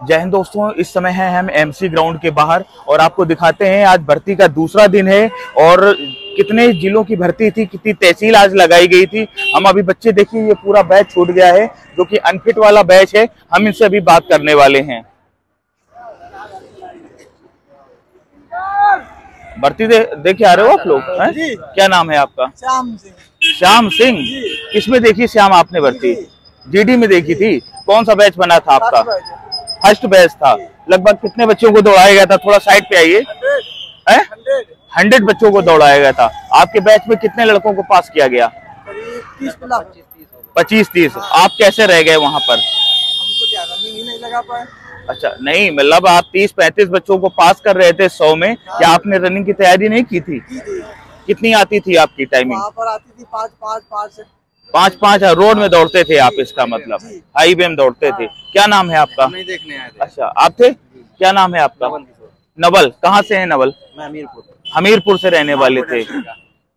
जय हिंद दोस्तों इस समय है हम एमसी ग्राउंड के बाहर और आपको दिखाते हैं आज भर्ती का दूसरा दिन है और कितने जिलों की भर्ती थी कितनी तहसील आज लगाई गई थी। हम अभी बच्चे देखिए ये पूरा बैच छूट गया है जो कि अनफिट वाला बैच है। हम इनसे अभी बात करने वाले हैं। भर्ती दे देख आ रहे हो आप लोग हैं? क्या नाम है आपका? श्याम सिंह। श्याम सिंह। किसमें देखी श्याम आपने भर्ती? जीडी में देखी थी? कौन सा बैच बना था आपका? फ़र्स्ट बैच था। लगभग कितने बच्चों को दौड़ाया गया था? थोड़ा साइड पे आइए। हंड्रेड बच्चों को दौड़ाया गया था। आपके बैच में कितने लड़कों को पास किया गया? पच्चीस तीस। आप कैसे रह गए वहाँ पर? अच्छा नहीं मतलब आप तीस पैंतीस बच्चों को पास कर रहे थे सौ में। क्या आपने रनिंग की तैयारी नहीं की थी? कितनी आती थी आपकी टाइमिंग पर आती थी पाँच पाँच पाँच पाँच पाँच रोड में दौड़ते थे आप इसका मतलब। हाईवे में दौड़ते थे। क्या नाम है आपका? नहीं देखने आए थे। अच्छा आप थे? क्या नाम है आपका? नवल कहाँ से है नवल? मैं हमीरपुर हमीरपुर से रहने वाले थे।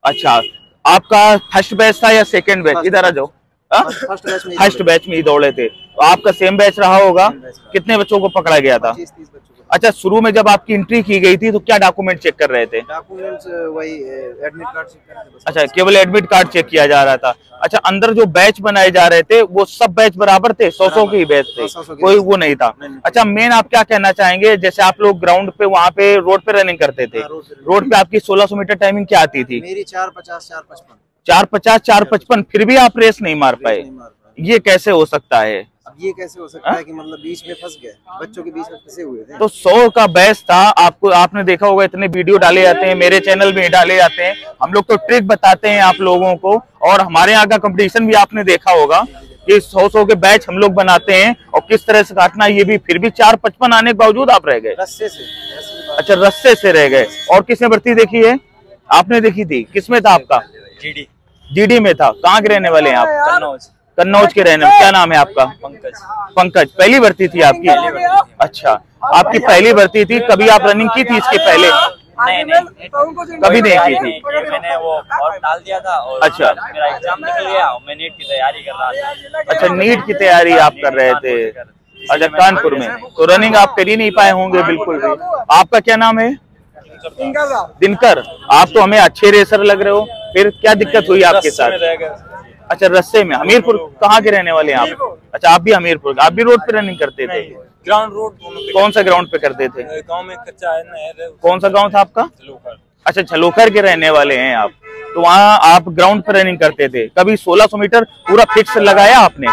अच्छा आपका फ़र्स्ट बैच था या सेकंड बैच? इधर आ जाओ। फ़र्स्ट बैच में फ़र्स्ट बैच में ही दौड़े थे। तो आपका सेम बैच रहा होगा? कितने बच्चों को पकड़ा गया था? अच्छा शुरू में जब आपकी एंट्री की गई थी तो क्या डॉक्यूमेंट चेक कर रहे थे? डॉक्यूमेंट्स वही एडमिट कार्ड चेक करते बस। अच्छा केवल एडमिट कार्ड चेक किया जा रहा था। अच्छा अंदर जो बैच बनाए जा रहे थे वो सब बैच बराबर थे? सौ सौ के ही बैच थे कोई वो नहीं था। अच्छा मेन आप क्या कहना चाहेंगे? जैसे आप लोग ग्राउंड पे वहाँ पे रोड पे रनिंग करते थे। हाँ, रोड पे- रोड पे आपकी 1600 मीटर टाइमिंग क्या आती थी? मेरी चार पचास चार पचपन। चार पचास चार पचपन फिर भी आप रेस नहीं मार पाए। ये कैसे हो सकता है? अब ये कैसे हो सकता है कि मतलब बीच में फंस गए? बच्चों के बीच में फंसे हुए थे। तो सौ का बैच था आपको आपने देखा होगा इतने वीडियो डाले जाते हैं मेरे चैनल में डाले जाते हैं। हम लोग तो ट्रिक बताते हैं आप लोगों को और हमारे यहाँ का कंपटीशन भी आपने देखा होगा कि सौ सौ के बैच हम लोग बनाते हैं और किस तरह से काटना ये भी फिर भी चार पचपन आने के बावजूद आप रह गए। रस्से से अच्छा रस्से से रह गए। और किसने भर्ती देखी है? आपने देखी थी। किसमें था आपका? जीडी जीडी में था। कहाँ के रहने वाले हैं आप? कन्नौज के रहने क्या नाम है आपका? पंकज। पंकज पहली भर्ती थी आपकी? अच्छा आपकी पहली भर्ती थी कभी आप रनिंग की थी इसके पहले? नहीं नहीं कभी नहीं की थी मैंने वो फॉर्म डाल दिया था और अच्छा। मेरा एग्ज़ाम निकल गया और मैं नीट की तैयारी कर रहा था। अच्छा नीट की तैयारी आप कर रहे थे। अच्छा कानपुर में। तो रनिंग आप कर ही नहीं पाए होंगे बिल्कुल भी। आपका क्या नाम है? दिनकर आप तो हमें अच्छे रेसर लग रहे हो। फिर क्या दिक्कत हुई आपके साथ? अच्छा रस्से में हमीरपुर कहाँ के रहने वाले हैं आप? अच्छा आप भी हमीरपुर आप भी रोड पे रनिंग करते थे? ग्राउंड रोड कौन सा ग्राउंड पे करते थे? गाँव में कच्चा है कौन सा गाँव था आपका? अच्छा छलोखर के रहने वाले हैं आप। तो वहाँ आप ग्राउंड पर रनिंग करते थे। कभी 1600 मीटर पूरा फिक्स लगाया आपने?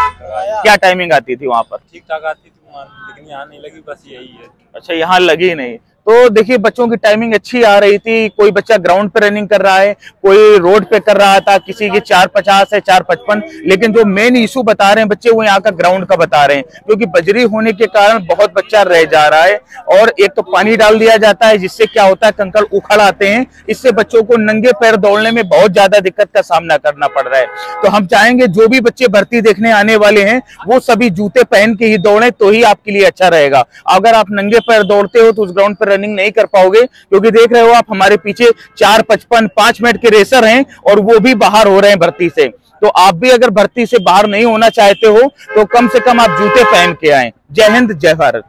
क्या टाइमिंग आती थी वहाँ पर? ठीक ठाक आती थी लेकिन यहाँ नहीं लगी बस यही है। अच्छा यहाँ लगी नहीं। तो देखिए, बच्चों की टाइमिंग अच्छी आ रही थी। कोई बच्चा ग्राउंड पे रनिंग कर रहा है, कोई रोड पे कर रहा था, किसी की चार पचास है, चार पचपन। लेकिन जो मेन इशू बता रहे हैं बच्चे, वो यहाँ का ग्राउंड का बता रहे हैं। क्योंकि बजरी होने के कारण बहुत बच्चा रह जा रहा है और एक तो पानी डाल दिया जाता है, जिससे क्या होता है, कंकड़ उखड़ आते हैं। इससे बच्चों को नंगे पैर दौड़ने में बहुत ज़्यादा दिक्कत का सामना करना पड़ रहा है। तो हम चाहेंगे जो भी बच्चे भर्ती देखने आने वाले हैं, वो सभी जूते पहन के ही दौड़े तो ही आपके लिए अच्छा रहेगा। अगर आप नंगे पैर दौड़ते हो तो उस ग्राउंड पर रनिंग नहीं कर पाओगे। क्योंकि देख रहे हो आप, हमारे पीछे चार पचपन, पाँच मिनट के रेसर हैं और वो भी बाहर हो रहे हैं भर्ती से। तो आप भी अगर भर्ती से बाहर नहीं होना चाहते हो तो कम से कम आप जूते पहन के आए। जय हिंद, जय भारत।